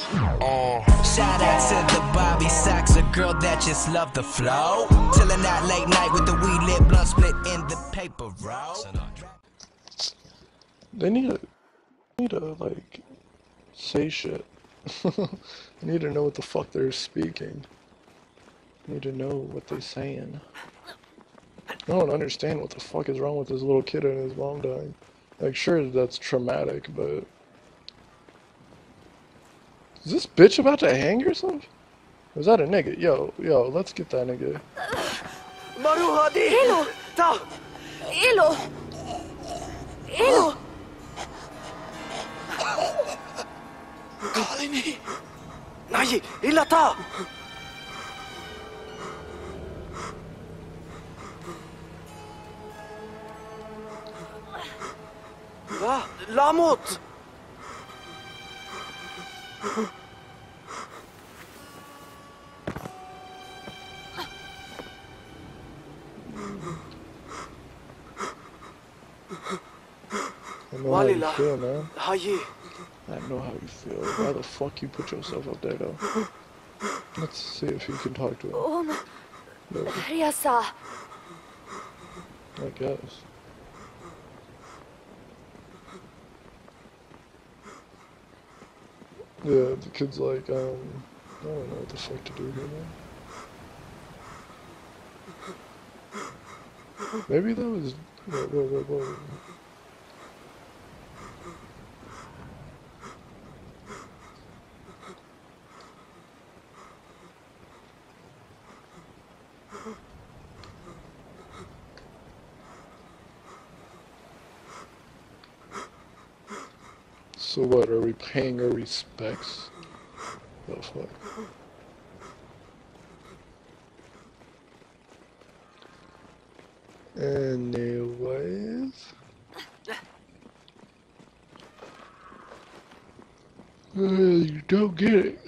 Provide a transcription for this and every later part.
Uh. Shout out to the Bobby Socks, a girl that just love the flow. Chillin' out late night with the weed lit blunt split in the paper roll. They need to, need to like, say shit. I need to know what the fuck they're speaking. I need to know what they're saying. I don't understand what the fuck is wrong with this little kid and his mom dying. Like, sure, that's traumatic, but... Is this bitch about to hang herself? Or is that a nigga? Yo, yo, let's get that nigga. Maruha di! Elo! Ta! Elo! Elo! Kalini! Nai! Ila ta! Ah, Lamot! I know how you feel, man. I know how you feel. Why the fuck you put yourself up there, though? Let's see if you can talk to him. Um, No, Riasa. I guess. Yeah, the kid's like, um, I don't know what the fuck to do here, man. Maybe that was. So what, are we paying our respects? The fuck? Anyways. Uh, you don't get it.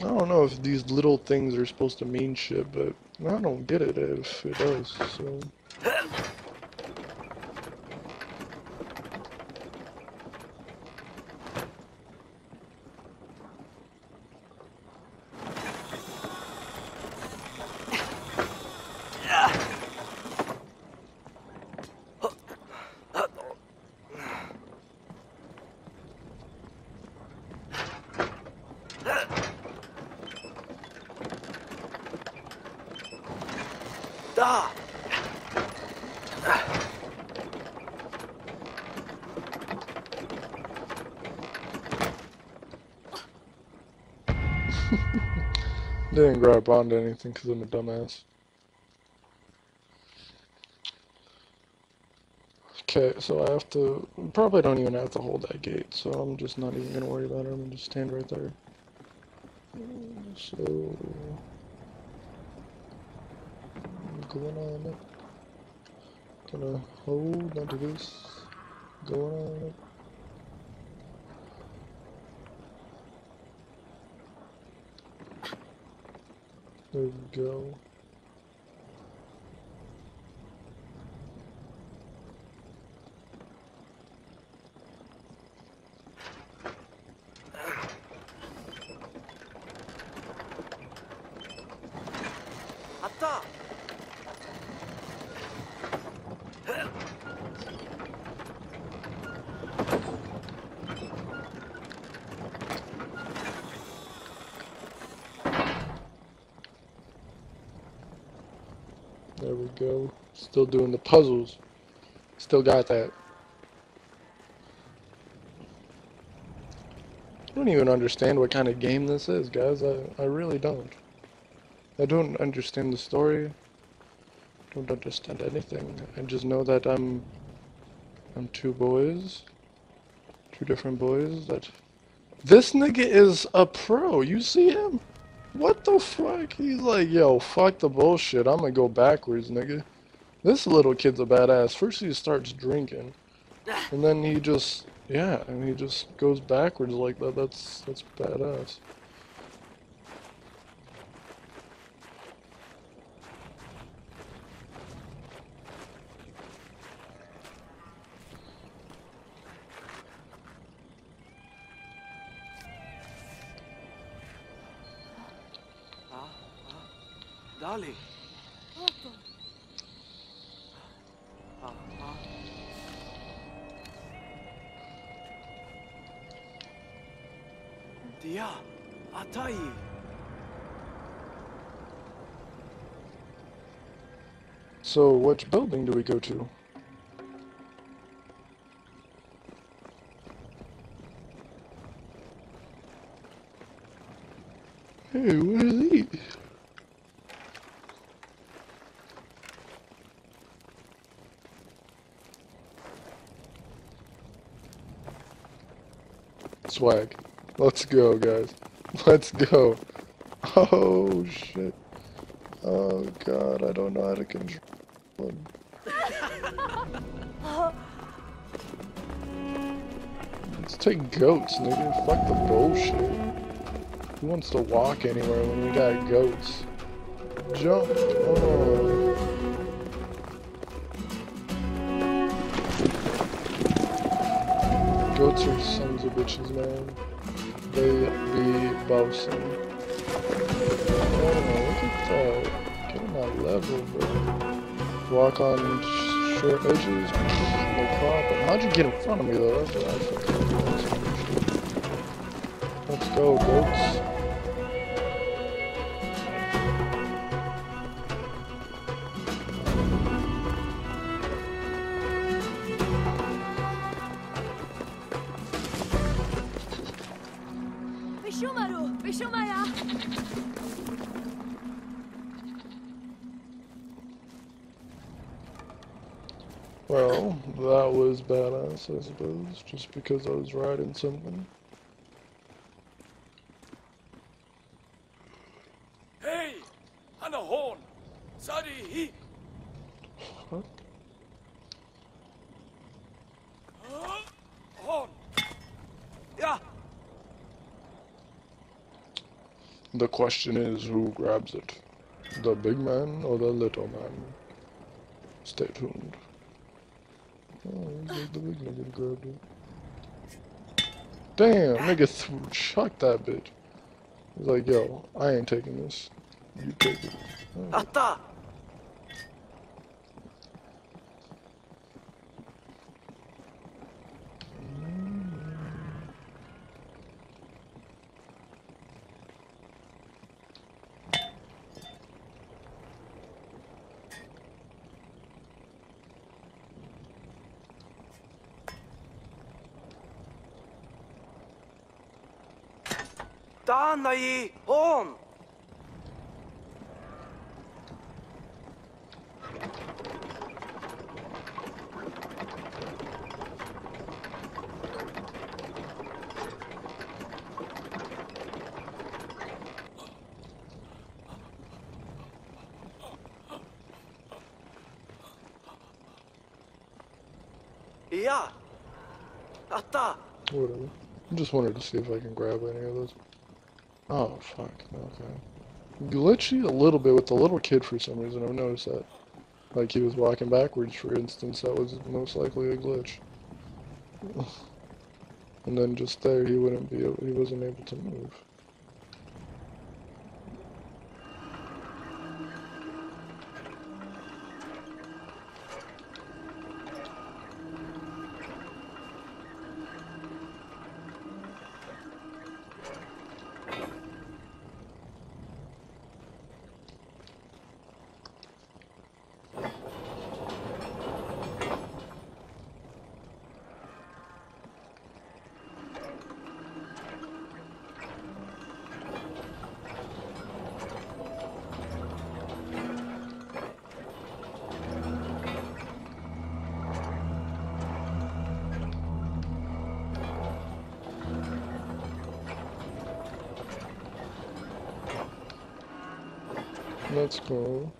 I don't know if these little things are supposed to mean shit, but I don't get it if it does, so. Da! Didn't grab onto anything because I'm a dumbass. Okay, so I have to, probably don't even have to hold that gate, so I'm just not even gonna worry about it, I'm gonna just stand right there. So, going on up, gonna hold onto this, going on up. There we go. Atta! There we go. Still doing the puzzles. Still got that. I don't even understand what kind of game this is, guys. I, I really don't. I don't understand the story. Don't understand anything. I just know that I'm I'm two boys. Two different boys that This nigga is a pro. You see him? What the fuck? He's like, yo, fuck the bullshit. I'm gonna go backwards, nigga. This little kid's a badass. First he starts drinking, and then he just, yeah, and he just goes backwards like that. That's that's badass. Dali. Ah, ah. Dia, Atai. So, which building do we go to? Hey, what are these? Swag. Let's go, guys. Let's go. Oh, shit. Oh, God, I don't know how to control him. Let's take goats, nigga. Fuck the bullshit. Who wants to walk anywhere when we got goats? Jump. Oh. Goats are of bitches, man. They be bossing. Oh, look at that. Get level, bro. Walk on sh- short edges. No problem. How'd you get in front of me, though? That's what I fucking Let's go, goats. Bishumaru! Bishumaya! Well, that was badass, I suppose, just because I was riding something. Hey, Hana Horn. Sadi hi. Fuck. Horn. Ja, The question is, who grabs it? The big man or the little man? Stay tuned. Oh, the big nigga grabbed it. Damn, nigga th- that bitch. He's like, yo, I ain't taking this. You take it. Oh, Tanai Horn. Atta. Whatever. I just wanted to see if I can grab any of those. Oh, fuck. Okay. Glitchy a little bit with the little kid for some reason. I've noticed that. Like he was walking backwards, for instance. That was most likely a glitch. and then just there, he wouldn't be. He wasn't able to move. Let's go.